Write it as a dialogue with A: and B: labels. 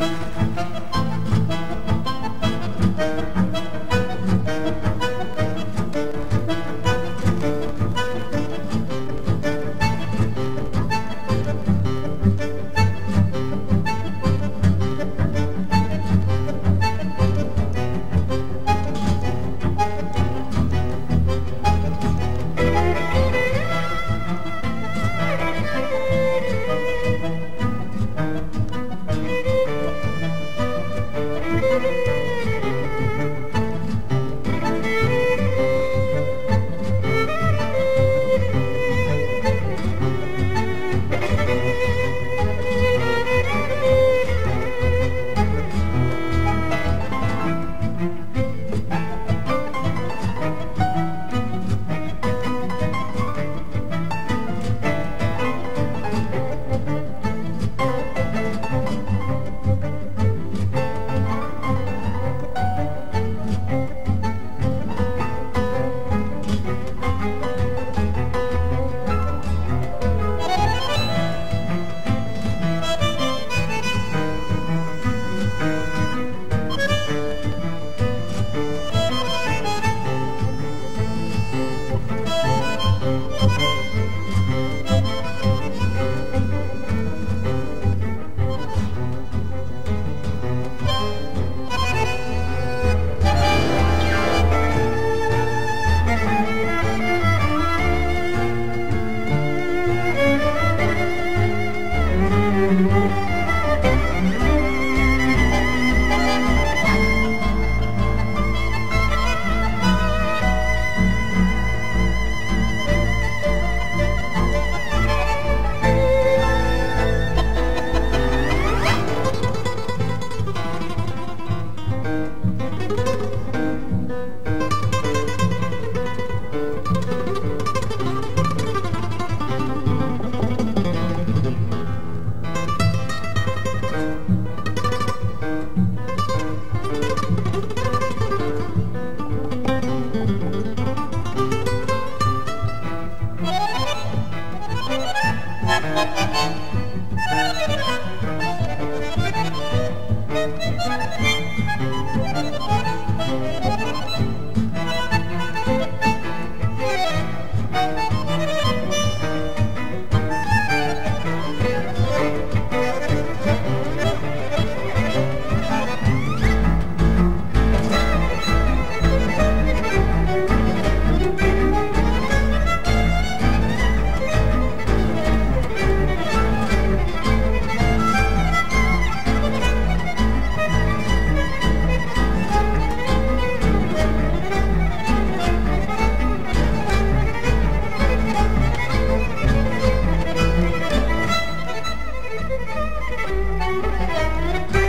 A: Thank you. Música Thank you. Música